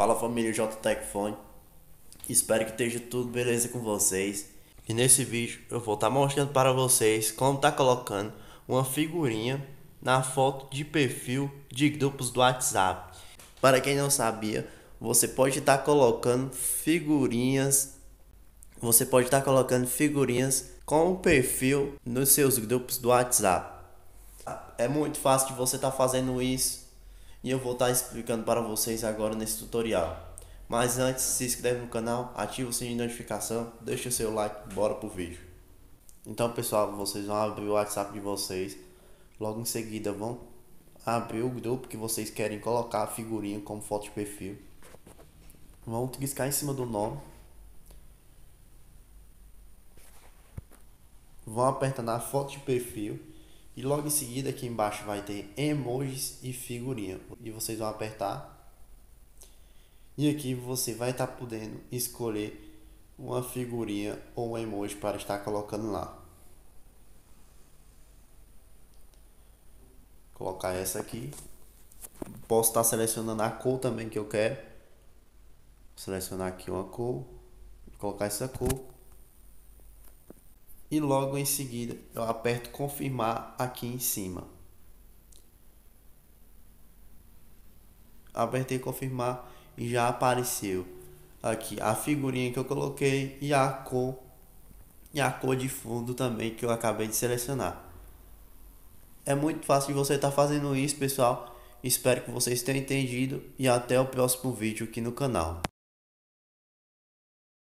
Fala família J Fone. Espero que esteja tudo beleza com vocês. E nesse vídeo eu vou estar tá mostrando para vocês como tá colocando uma figurinha na foto de perfil de grupos do WhatsApp. Para quem não sabia, você pode estar tá colocando figurinhas, você pode estar tá colocando figurinhas com o perfil nos seus grupos do WhatsApp. É muito fácil de você estar tá fazendo isso e eu vou estar explicando para vocês agora nesse tutorial. Mas antes, se inscreve no canal, ativa o sininho de notificação, deixa o seu like, bora pro vídeo. Então pessoal, vocês vão abrir o WhatsApp de vocês, logo em seguida vão abrir o grupo que vocês querem colocar a figurinha como foto de perfil. Vão clicar em cima do nome. Vão apertar na foto de perfil e logo em seguida aqui embaixo vai ter emojis e figurinha. E vocês vão apertar. E aqui você vai estar tá podendo escolher uma figurinha ou um emoji para estar colocando lá. Colocar essa aqui. Posso estar selecionando a cor também que eu quero. Selecionar aqui uma cor. Colocar essa cor e logo em seguida eu aperto confirmar aqui em cima. Apertei confirmar e já apareceu aqui a figurinha que eu coloquei e a cor e a cor de fundo também que eu acabei de selecionar. É muito fácil de você estar tá fazendo isso, pessoal. Espero que vocês tenham entendido e até o próximo vídeo aqui no canal.